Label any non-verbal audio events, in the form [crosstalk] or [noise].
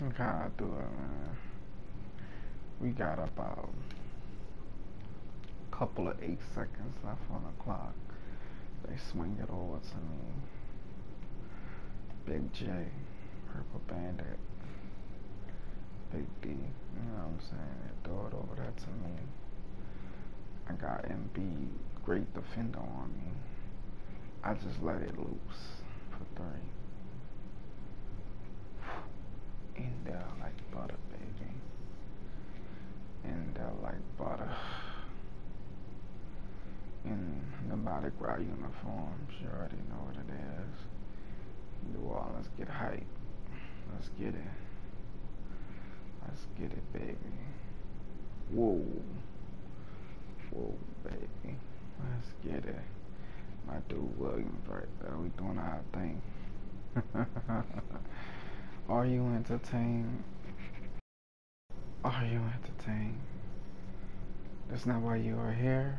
I'll do it, man. We got about a couple of eight seconds left on the clock. They swing it over to me. Big J, Purple Bandit, Big D, you know what I'm saying? They throw it over there to me. I got MB, great defender on me. I just let it loose for three. In there like butter, baby. In there like butter. In the Mardi Gras uniforms, you already know what it is. New Orleans, get hype. Let's get it. Let's get it, baby. Whoa. Whoa, baby. Let's get it. My dude Williams right there. We doing our thing. [laughs] Are you entertained? Are you entertained? That's not why you are here.